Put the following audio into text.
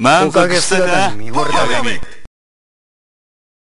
満か足した姿か見